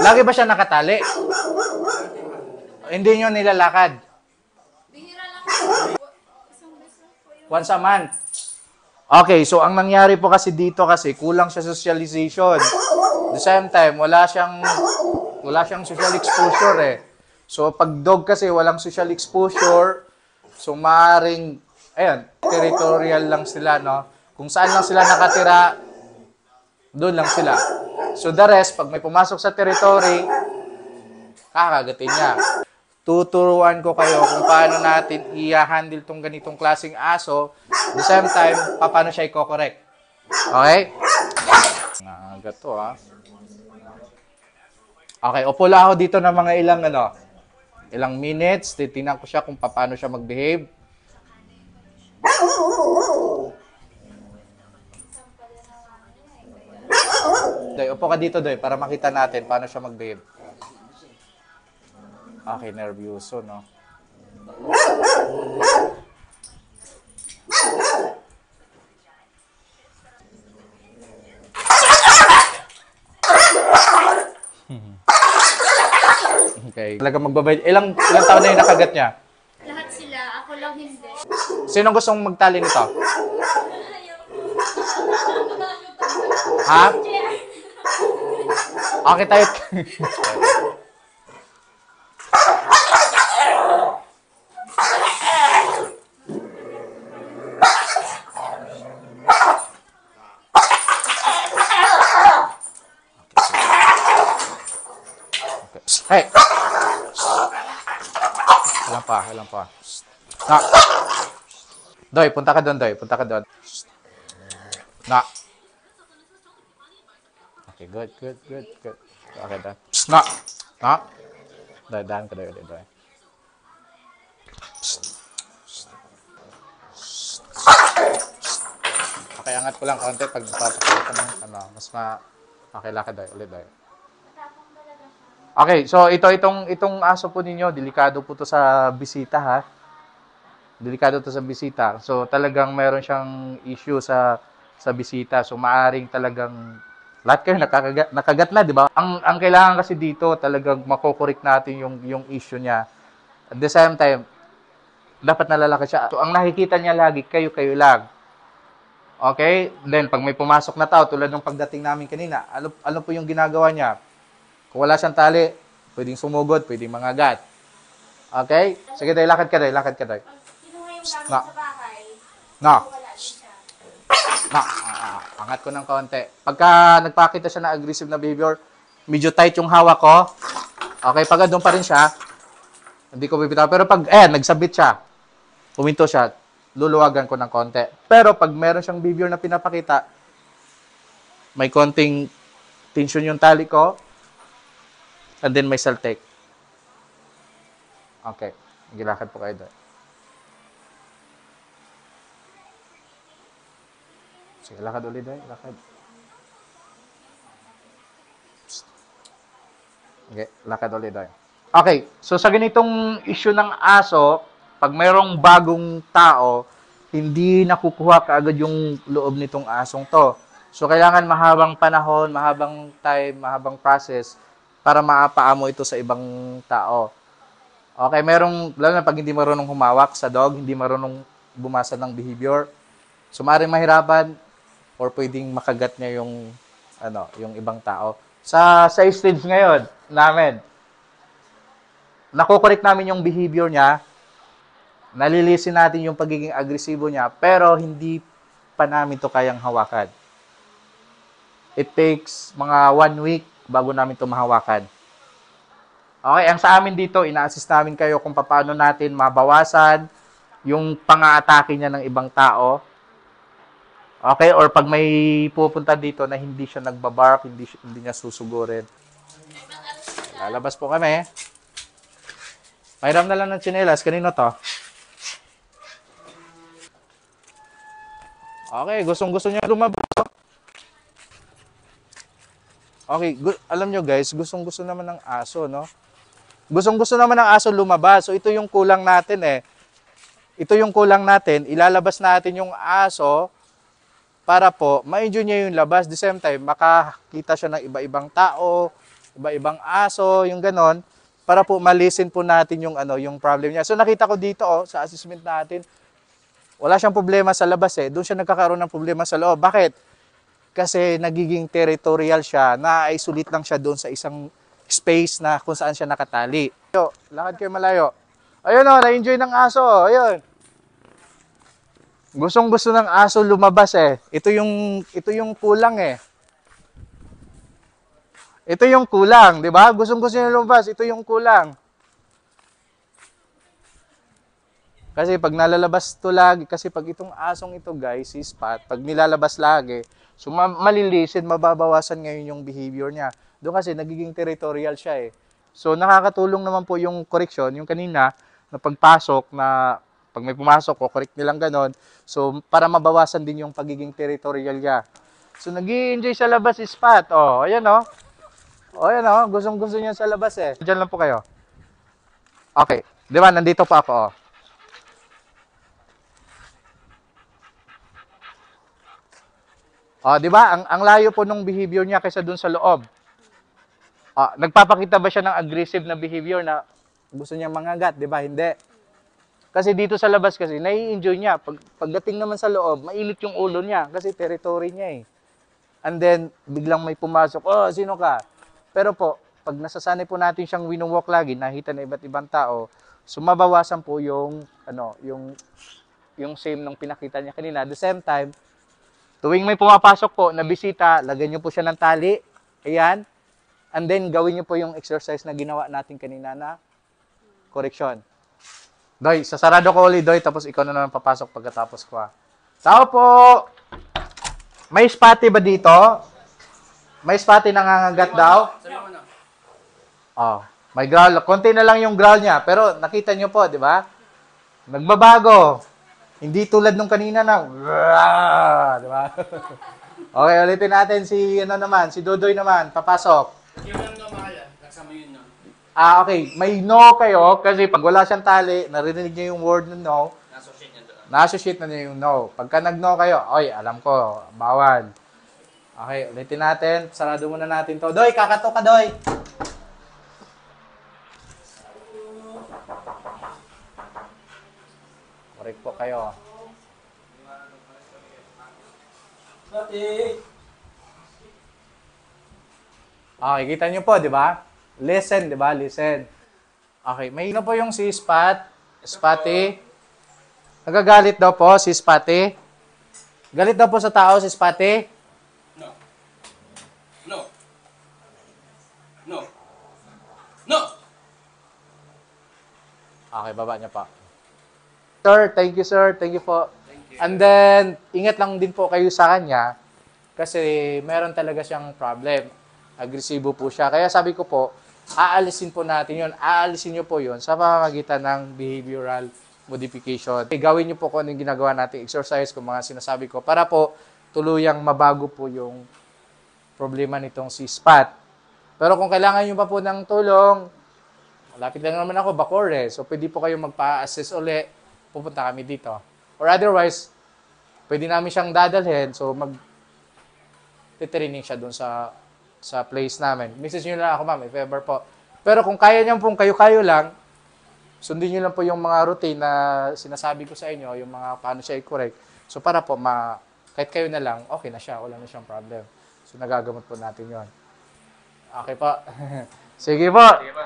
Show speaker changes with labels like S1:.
S1: Lagi ba siya nakatali? Hindi nyo nilalakad?
S2: Bihira lang.
S1: Once a month. Okay, so ang nangyari po kasi dito kasi kulang siya socialization. The same time, wala siyang wala siyang social exposure eh. So pag dog kasi walang social exposure, so maaring ayun, territorial lang sila, no? Kung saan lang sila nakatira, doon lang sila. So the rest, pag may pumasok sa territory, kakagatin niya. Tuturuan ko kayo kung paano natin i-handle tong ganitong klaseng aso. The same time, paano siya i-correct. Okay? Nakagat to, ha? Okay, upo lang ako dito ng mga ilang, ano, ilang minutes. Titingnan ko siya kung paano siya mag-behave. Doy, upo ka dito, Doy, para makita natin paano siya mag-behave. Okay, nervyoso, no? Okay. Talaga magbabay. Ilang, ilang taon na yung nakagat niya?
S2: Lahat sila, ako lang hindi.
S1: Sino gustong magtali nito? Ha? Okay tayo. Hey! Ilang pa, ilang pa. Na. Doy, punta ka doon, Doy. Punta ka doon. Na. Okay, good, good, good, good. Okay, done. Na. Na. Doy, daan ka, ulit, Doy. Okay, angat ko lang konti pag papakita ng ano, mas ma... Okay, lakad, Doy. Ulit, Doy. Okay, so ito itong itong aso po ninyo, delikado po to sa bisita ha. Delikado to sa bisita. So talagang meron siyang issue sa sa bisita. So maaring talagang lahat kayo nakakagat, nakagat na, di ba? Ang ang kailangan kasi dito talagang makokorek natin yung yung issue niya. At the same time, dapat nalalaki siya. So ang nakikita niya lagi, kayo-kayo lang. Okay? Then pag may pumasok na tao tulad ng pagdating namin kanina, ano ano po yung ginagawa niya? Kung wala siyang tali, pwedeng sumugod, pwedeng mangagat. Okay? Sige, day, lakad ka, day, lakad ka, day.
S2: Pag kinuha yung gamit sa bahay,
S1: Na,
S2: wala siya.
S1: na, angat ko ng konti. Pagka nagpakita siya ng aggressive na behavior, medyo tight yung hawak ko. Okay, pag doon pa rin siya, hindi ko bibitaw. Pero pag, eh, nagsabit siya, puminto siya, luluwagan ko ng konti. Pero pag meron siyang behavior na pinapakita, may konting tension yung tali ko, and then may saltek. Okay. Gilakad po kayo doon. Sige, lakad ulit doon. Lakad. Psst. Okay, lakad ulit doon. Okay, so sa ganitong issue ng aso, pag mayroong bagong tao, hindi nakukuha kaagad yung loob nitong asong to. So, kailangan mahabang panahon, mahabang time, mahabang process para maapaamo ito sa ibang tao. Okay, merong, lalo na pag hindi marunong humawak sa dog, hindi marunong bumasa ng behavior, so maaaring mahirapan or pwedeng makagat niya yung, ano, yung ibang tao. Sa, sa stage ngayon namin, nakokorek namin yung behavior niya, nalilisin natin yung pagiging agresibo niya, pero hindi pa namin to kayang hawakan. It takes mga one week bago namin to mahawakan. Okay, ang sa amin dito, ina-assist namin kayo kung paano natin mabawasan yung pang-aatake niya ng ibang tao. Okay, or pag may pupunta dito na hindi siya nagbabark, hindi, hindi niya susugurin. Lalabas po kami. Mayroon na lang ng tsinelas. Kanino to? Okay, gustong gusto niya lumabas. Okay, gu- alam nyo guys, gustong gusto naman ng aso, no? Gustong gusto naman ng aso lumabas. So ito yung kulang natin eh. Ito yung kulang natin. Ilalabas natin yung aso para po ma-enjoy niya yung labas. The same time, makakita siya ng iba-ibang tao, iba-ibang aso, yung ganon, para po malisin po natin yung ano, yung problem niya. So nakita ko dito oh, sa assessment natin, wala siyang problema sa labas eh. Doon siya nagkakaroon ng problema sa loob. Bakit? Kasi nagiging territorial siya, na-isolate lang siya doon sa isang space na kung saan siya nakatali. Yo, lakad kayo malayo. Ayun oh, na-enjoy ng aso. oh. Ayun. Gustong gusto ng aso lumabas eh. Ito yung ito yung kulang eh. Ito yung kulang, 'di ba? Gustong gusto niya lumabas, ito yung kulang. Kasi pag nalalabas to lagi, kasi pag itong asong ito guys, si Spot, pag nilalabas lagi, so ma- malilisin, mababawasan ngayon yung behavior niya. Doon kasi nagiging territorial siya eh. So nakakatulong naman po yung correction, yung kanina, na pagpasok na pag may pumasok ko, correct nilang ganon. So para mabawasan din yung pagiging territorial niya. So nag enjoy sa labas si Spot. Oh, ayan oh. Oh, ayan oh. Gustong gusto niya sa labas eh. Diyan lang po kayo. Okay. Di ba? Nandito pa ako oh. Oh, 'di ba? Ang ang layo po nung behavior niya kaysa dun sa loob. Ah, nagpapakita ba siya ng aggressive na behavior na gusto niya mangagat, 'di ba? Hindi. Kasi dito sa labas kasi nai-enjoy niya. Pag pagdating naman sa loob, mainit yung ulo niya kasi territory niya eh. And then biglang may pumasok, "Oh, sino ka?" Pero po, pag nasasanay po natin siyang winowalk lagi, nakita na iba't ibang tao, sumabawasan po yung ano, yung yung same nung pinakita niya kanina. The same time, Tuwing may pumapasok po na bisita, lagyan niyo po siya ng tali. Ayan. And then, gawin niyo po yung exercise na ginawa natin kanina na correction. Doy, sasarado ko ulit, Doy, tapos ikaw na naman papasok pagkatapos ko. ha. Tao po! May spotty ba dito? May spotty nangangagat daw? Oh, may growl. Konti na lang yung growl niya, pero nakita niyo po, di ba? Nagbabago. Hindi tulad nung kanina na, di ba? okay, ulitin natin si, ano naman, si Dodoy naman, papasok.
S3: Yung lang normala, nagsama yun no.
S1: Ah, okay, may no kayo, kasi pag wala siyang tali, narinig niya yung word na no,
S3: Nassociate niya doon.
S1: na-associate na niya yung no. Pagka nag-no kayo, oy, alam ko, bawal. Okay, ulitin natin, sarado muna natin to. Doy, kakato ka, Doy! Correct po kayo. Okay, kita niyo po, di ba? Listen, di ba? Listen. Okay, may na po yung si Spot. Spotty. Nagagalit daw po si Spotty. Galit daw po sa tao si Spotty.
S3: No. No. No. No!
S1: Okay, baba niya pa. Sir, thank you sir. Thank you po.
S3: Thank you.
S1: And then, ingat lang din po kayo sa kanya kasi meron talaga siyang problem. Agresibo po siya. Kaya sabi ko po, aalisin po natin yon Aalisin niyo po yon sa pamamagitan ng behavioral modification. Okay, gawin niyo po kung ano yung ginagawa nating exercise, kung mga sinasabi ko, para po tuluyang mabago po yung problema nitong si Spot. Pero kung kailangan niyo pa po ng tulong, malapit lang naman ako, Bacoor eh. So, pwede po kayo magpa-assess uli, pupunta kami dito. Or otherwise, pwede namin siyang dadalhin, so mag titraining siya doon sa sa place namin. Message nyo lang ako, ma'am, if ever po. Pero kung kaya niyo pong kayo-kayo lang, sundin nyo lang po yung mga routine na sinasabi ko sa inyo, yung mga paano siya i-correct. So, para po, ma, kahit kayo na lang, okay na siya, wala na siyang problem. So, nagagamot po natin yon Okay po. Sige po.
S3: Sige pa.